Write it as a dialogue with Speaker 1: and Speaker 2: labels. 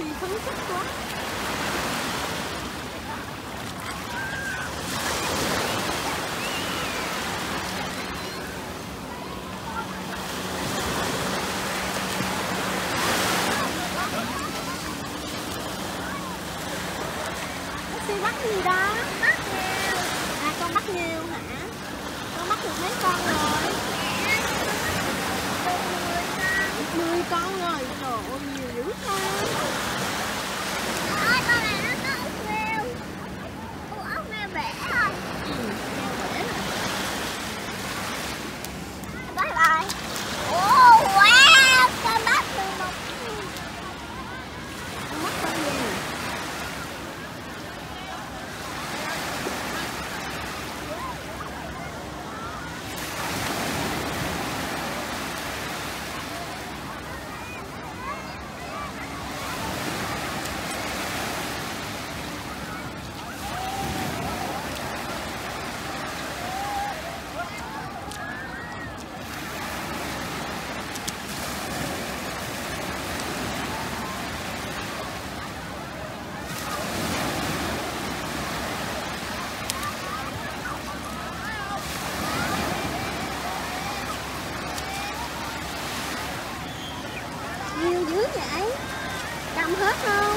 Speaker 1: thì phấn khích quá. Bắt gì đó? À con bắt nhiều hả? Con bắt được mấy con rồi? Mười con rồi. Trời ơi, nhiều dữ sao vậy? Cầm hết không?